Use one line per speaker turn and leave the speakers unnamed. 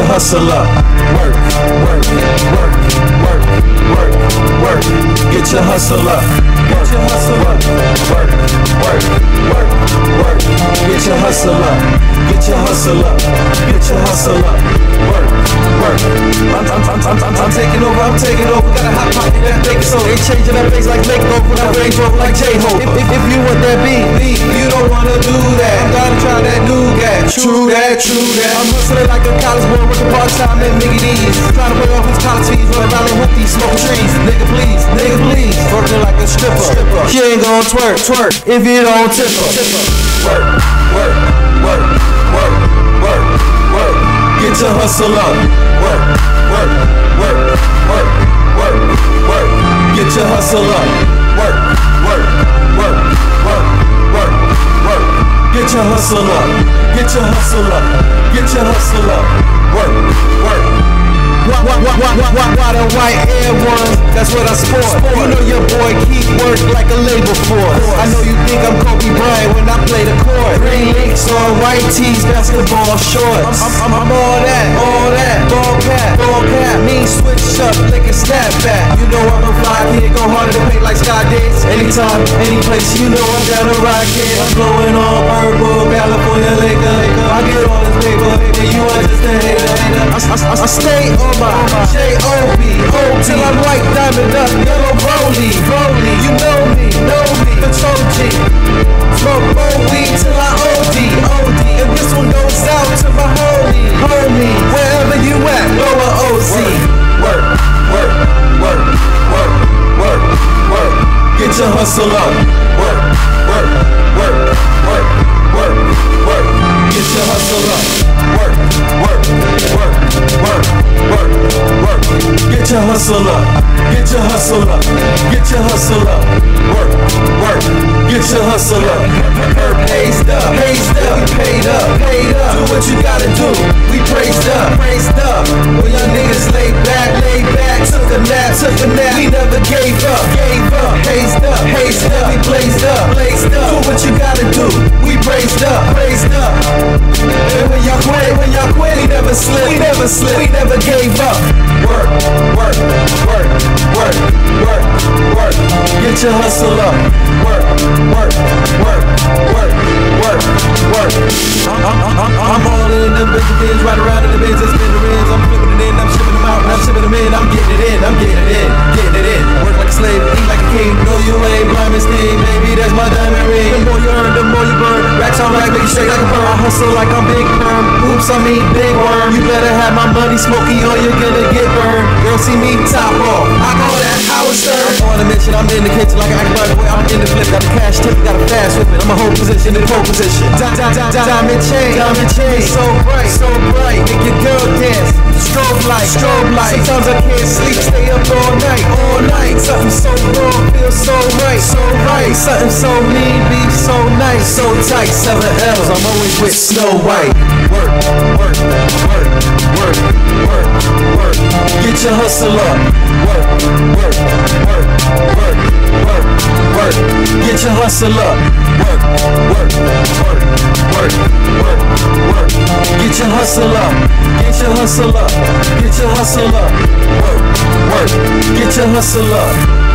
your hustle up. Work, work, work, work, work, work. Get your hustle up. Get your hustle up. Work, work, work, work. Get your hustle up. Get your hustle up. Get your hustle up. Work, work. I'm, I'm, I'm, I'm, I'm, I'm taking over. I'm taking over. Got a hot pocket that bacon so ain't changing that face like Lake over. That Range Rover like J-Ho. If, if, if you want that beat, beat, you don't wanna do that. I'm gotta try that True that, true that. I'm hustling like a college boy working part time at Mickey D's. Trying to pay off his college fees, running around in hoodies, smoking trees. Nigga please, nigga please, working like a stripper. stripper. She ain't gon' twerk, twerk if you don't tip her. Work, work, work, work, work, work. Get your hustle up. Work, work, work, up. Get your hustle up. Get your hustle up. Work, work. Why, why, why, why, why, the white Air Ones? That's what I sport. You know your boy keep work like a labor force. I know you think I'm Kobe Bryant when I play the court. Green links on white tees, basketball shorts. I'm, I'm, I'm all that, all that. Ball cap, ball cap. Mean switch up, lick a snap back. You know I'm a fly kid, go harder like Sky Days. Anytime, any place, you know I'm down to rock it. I'm blowing on purple, California Laker. I get all this paper, and you just. I, I, I, I stay on my J-O-B, O till I'm white diamond up, yellow Brody, Brody. Hustle up. Work, work, work, work, work, work. Get your hustle up. Work, work, work, work, work, work. Get your hustle up. Get your hustle up. Get your hustle up. Work, work. Get your hustle up. Her paid up, paid up, paid up, paid up. Do what you gotta do. We praised up, praised up. When young niggas hustle like I'm big perm. Oops, I mean big worm. You better have my money Smokey or you're gonna get burned. Don't see me top off. I call that Howard Stern. I'm on a mission, I'm in the kitchen like I act right away. I'm in the flip, got a cash tip, got a fast whip it. I'm a whole position in the pole position. Di- di- di- di- Diamond chain, diamond chain, so bright, so bright. Make your girl dance. Strobe light, strobe light. Sometimes I can't sleep, stay up all night, all night. Something so wrong, feels so right, so right. Something so mean, be so nice, so tight. Seven L's, I'm always with Snow White. Work, work, work, work, work, work. Get your hustle up. Work, work, work, work, work, work. Get your hustle up. Work, work, work, work, work, work. Get your hustle up. Get your hustle up. Get your hustle up. Work, work. Get your hustle up.